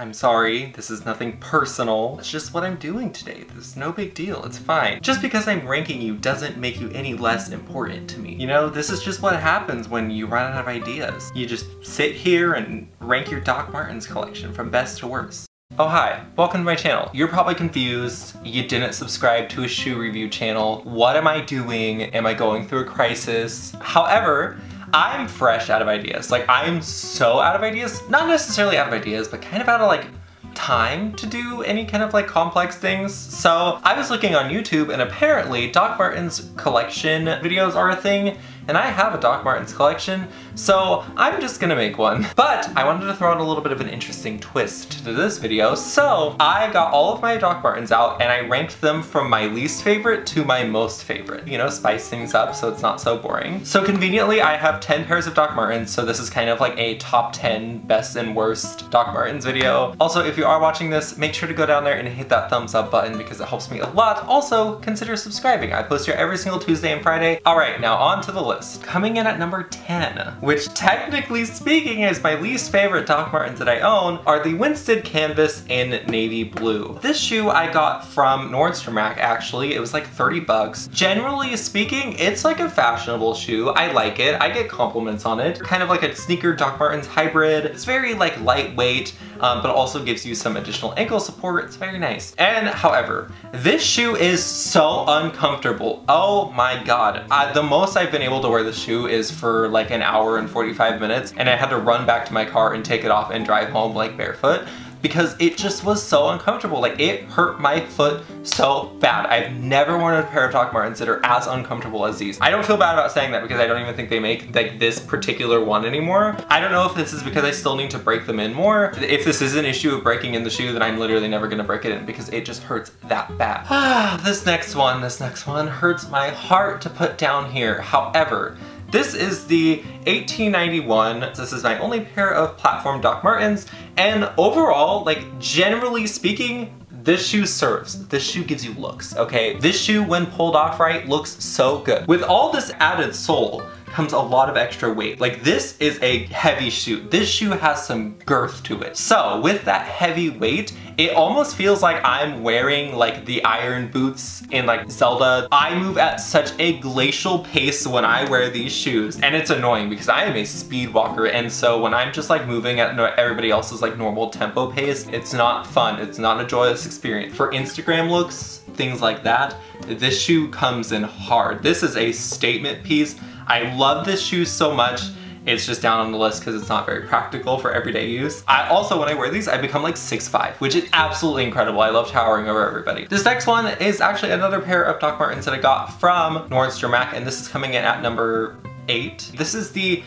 I'm sorry, this is nothing personal. It's just what I'm doing today. There's no big deal, it's fine. Just because I'm ranking you doesn't make you any less important to me. You know, this is just what happens when you run out of ideas. You just sit here and rank your Doc Martens collection from best to worst. Oh hi, welcome to my channel. You're probably confused, you didn't subscribe to a shoe review channel. What am I doing? Am I going through a crisis? However, I'm fresh out of ideas. Like I'm so out of ideas, not necessarily out of ideas, but kind of out of like time to do any kind of like complex things. So I was looking on YouTube and apparently Doc Martens collection videos are a thing and I have a Doc Martens collection, so I'm just gonna make one. But I wanted to throw in a little bit of an interesting twist to this video, so I got all of my Doc Martens out and I ranked them from my least favorite to my most favorite. You know, spice things up so it's not so boring. So conveniently, I have 10 pairs of Doc Martens, so this is kind of like a top 10 best and worst Doc Martens video. Also, if you are watching this, make sure to go down there and hit that thumbs up button because it helps me a lot. Also, consider subscribing. I post here every single Tuesday and Friday. All right, now on to the list Coming in at number 10, which technically speaking is my least favorite Doc Martens that I own, are the Winstead Canvas in navy blue. This shoe I got from Nordstrom Rack actually. It was like 30 bucks. Generally speaking, it's like a fashionable shoe. I like it. I get compliments on it. Kind of like a sneaker Doc Martens hybrid. It's very like lightweight um, but also gives you some additional ankle support. It's very nice. And however, this shoe is so uncomfortable. Oh my God. I, the most I've been able to wear the shoe is for like an hour and 45 minutes and I had to run back to my car and take it off and drive home like barefoot because it just was so uncomfortable. Like it hurt my foot so bad. I've never worn a pair of Doc Martens that are as uncomfortable as these. I don't feel bad about saying that because I don't even think they make like this particular one anymore. I don't know if this is because I still need to break them in more. If this is an issue of breaking in the shoe, then I'm literally never gonna break it in because it just hurts that bad. this next one, this next one hurts my heart to put down here. However, this is the 1891. This is my only pair of platform Doc Martens. And overall, like generally speaking, this shoe serves. This shoe gives you looks, okay? This shoe, when pulled off right, looks so good. With all this added sole, comes a lot of extra weight. Like this is a heavy shoe. This shoe has some girth to it. So with that heavy weight, it almost feels like I'm wearing like the iron boots in like Zelda. I move at such a glacial pace when I wear these shoes and it's annoying because I am a speed walker and so when I'm just like moving at everybody else's like normal tempo pace, it's not fun. It's not a joyous experience. For Instagram looks, things like that, this shoe comes in hard. This is a statement piece. I love this shoe so much. It's just down on the list because it's not very practical for everyday use. I also, when I wear these, I become like 6'5", which is absolutely incredible. I love towering over everybody. This next one is actually another pair of Doc Martens that I got from Nordstrom Rack, and this is coming in at number eight. This is the,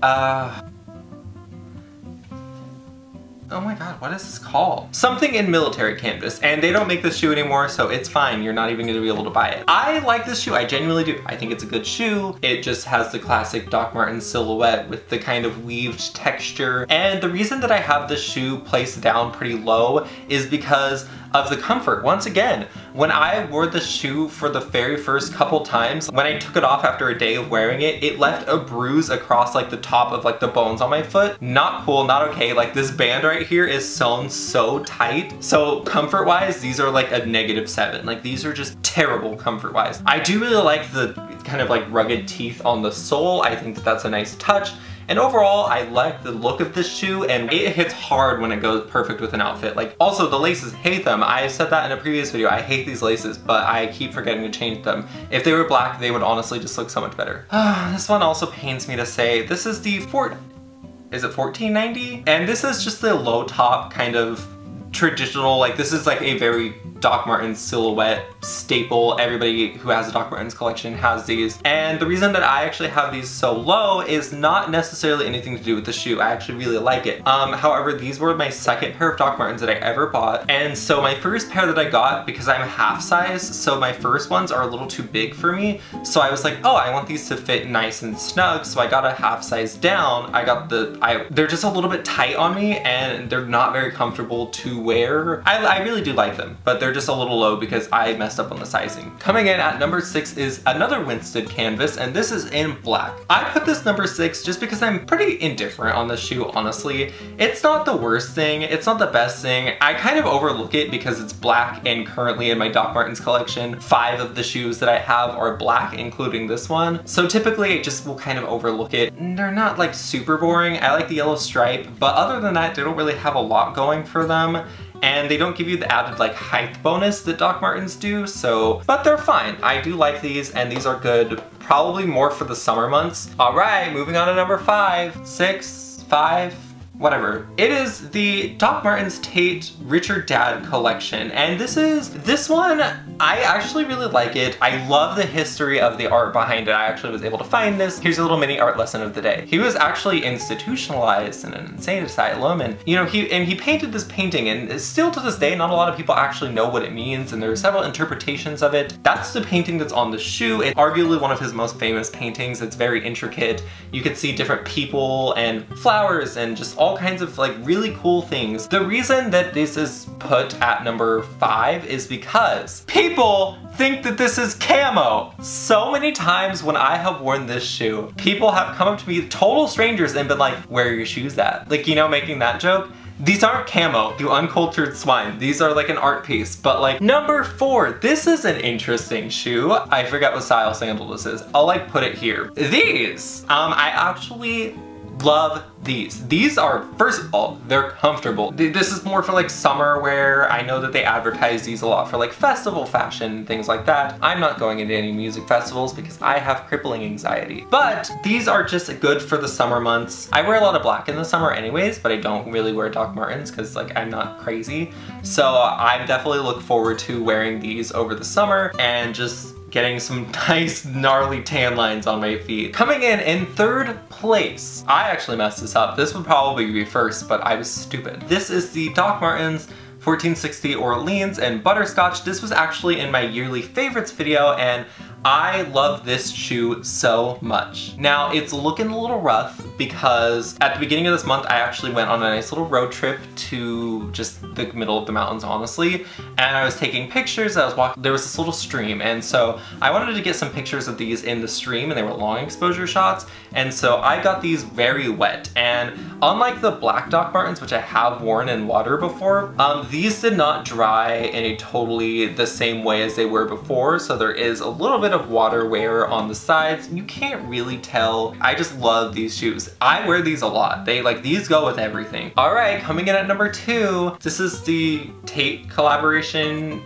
uh, oh my god, what is this called? Something in military canvas, and they don't make this shoe anymore, so it's fine. You're not even gonna be able to buy it. I like this shoe, I genuinely do. I think it's a good shoe. It just has the classic Doc Marten silhouette with the kind of weaved texture. And the reason that I have this shoe placed down pretty low is because of the comfort. Once again, when I wore the shoe for the very first couple times, when I took it off after a day of wearing it, it left a bruise across like the top of like the bones on my foot. Not cool, not okay. Like this band right here is sewn so tight. So comfort wise, these are like a negative seven. Like these are just terrible comfort wise. I do really like the kind of like rugged teeth on the sole. I think that that's a nice touch. And overall, I like the look of this shoe and it hits hard when it goes perfect with an outfit. Like also the laces, hate them. I said that in a previous video, I hate these laces, but I keep forgetting to change them. If they were black, they would honestly just look so much better. this one also pains me to say, this is the Fort, is it 1490? And this is just the low top kind of traditional, like this is like a very Doc Martens silhouette staple. Everybody who has a Doc Martens collection has these. And the reason that I actually have these so low is not necessarily anything to do with the shoe. I actually really like it. Um, however, these were my second pair of Doc Martens that I ever bought. And so my first pair that I got, because I'm half size, so my first ones are a little too big for me. So I was like, oh, I want these to fit nice and snug. So I got a half size down. I got the, I, they're just a little bit tight on me and they're not very comfortable to wear. I, I really do like them, but they're just a little low because I messed up on the sizing. Coming in at number six is another Winstead canvas, and this is in black. I put this number six just because I'm pretty indifferent on the shoe, honestly. It's not the worst thing, it's not the best thing. I kind of overlook it because it's black and currently in my Doc Martens collection, five of the shoes that I have are black, including this one. So typically I just will kind of overlook it. They're not like super boring. I like the yellow stripe, but other than that, they don't really have a lot going for them and they don't give you the added like height bonus that Doc Martens do, so, but they're fine. I do like these and these are good, probably more for the summer months. All right, moving on to number five, six, five, whatever. It is the Doc Martens Tate Richard Dadd collection, and this is, this one, I actually really like it. I love the history of the art behind it. I actually was able to find this. Here's a little mini art lesson of the day. He was actually institutionalized in an insane asylum, and you know, he and he painted this painting, and still to this day, not a lot of people actually know what it means, and there are several interpretations of it. That's the painting that's on the shoe. It's arguably one of his most famous paintings. It's very intricate. You can see different people and flowers and just all kinds of like really cool things. The reason that this is put at number five is because people think that this is camo. So many times when I have worn this shoe, people have come up to me, total strangers, and been like, where are your shoes at? Like, you know, making that joke. These aren't camo, you uncultured swine. These are like an art piece. But like, number four, this is an interesting shoe. I forget what style sandal this is. I'll like put it here. These, um, I actually love these. These are, first of all, they're comfortable. This is more for like summer wear. I know that they advertise these a lot for like festival fashion, things like that. I'm not going into any music festivals because I have crippling anxiety. But these are just good for the summer months. I wear a lot of black in the summer anyways, but I don't really wear Doc Martens because like I'm not crazy. So I definitely look forward to wearing these over the summer and just getting some nice gnarly tan lines on my feet. Coming in in third place, I actually messed this up. This would probably be first, but I was stupid. This is the Doc Martens 1460 Orleans and Butterscotch. This was actually in my yearly favorites video and I love this shoe so much. Now, it's looking a little rough because at the beginning of this month, I actually went on a nice little road trip to just the middle of the mountains, honestly, and I was taking pictures, I was walking, there was this little stream, and so I wanted to get some pictures of these in the stream, and they were long exposure shots, and so I got these very wet, and unlike the black Doc Martens, which I have worn in water before, um, these did not dry in a totally the same way as they were before, so there is a little bit of water wear on the sides. You can't really tell. I just love these shoes. I wear these a lot. They like, these go with everything. All right, coming in at number two, this is the Tate collaboration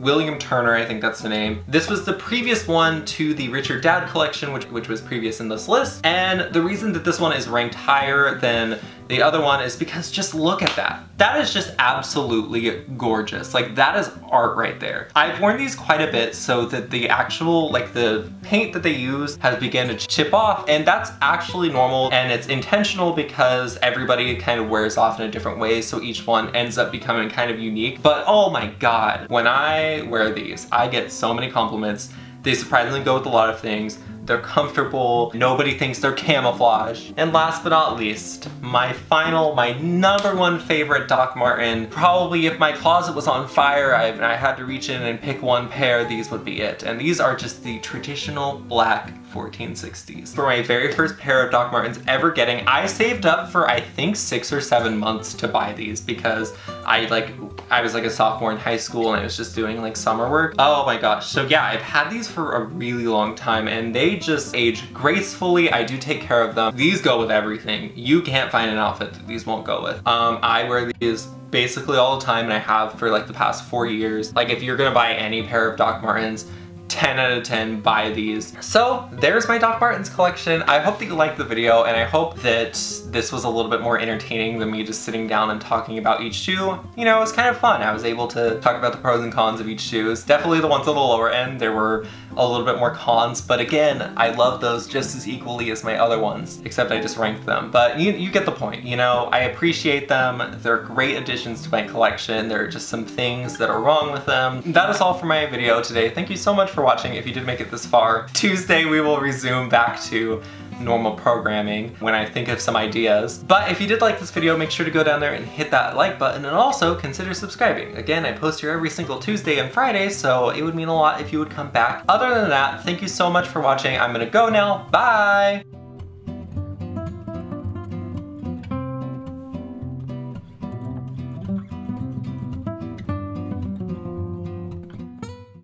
William Turner, I think that's the name. This was the previous one to the Richard Dadd collection, which, which was previous in this list. And the reason that this one is ranked higher than the other one is because just look at that. That is just absolutely gorgeous. Like that is art right there. I've worn these quite a bit so that the actual, like the paint that they use has begun to chip off and that's actually normal and it's intentional because everybody kind of wears off in a different way so each one ends up becoming kind of unique. But oh my god, when I wear these, I get so many compliments. They surprisingly go with a lot of things they're comfortable, nobody thinks they're camouflage. And last but not least, my final, my number one favorite Doc Marten, probably if my closet was on fire I, and I had to reach in and pick one pair, these would be it. And these are just the traditional black 1460s. For my very first pair of Doc Martens ever getting, I saved up for I think six or seven months to buy these because I like, I was like a sophomore in high school and I was just doing like summer work. Oh my gosh. So yeah, I've had these for a really long time and they just age gracefully. I do take care of them. These go with everything. You can't find an outfit that these won't go with. Um, I wear these basically all the time and I have for like the past four years. Like if you're gonna buy any pair of Doc Martens, 10 out of 10 buy these. So there's my Doc Martens collection. I hope that you liked the video and I hope that this was a little bit more entertaining than me just sitting down and talking about each shoe. You know, it was kind of fun. I was able to talk about the pros and cons of each shoe. It's definitely the ones on the lower end. There were a little bit more cons, but again, I love those just as equally as my other ones, except I just ranked them. But you, you get the point, you know? I appreciate them. They're great additions to my collection. There are just some things that are wrong with them. That is all for my video today. Thank you so much for watching if you did make it this far. Tuesday we will resume back to normal programming when I think of some ideas. But if you did like this video, make sure to go down there and hit that like button and also consider subscribing. Again, I post here every single Tuesday and Friday, so it would mean a lot if you would come back. Other than that, thank you so much for watching. I'm gonna go now. Bye!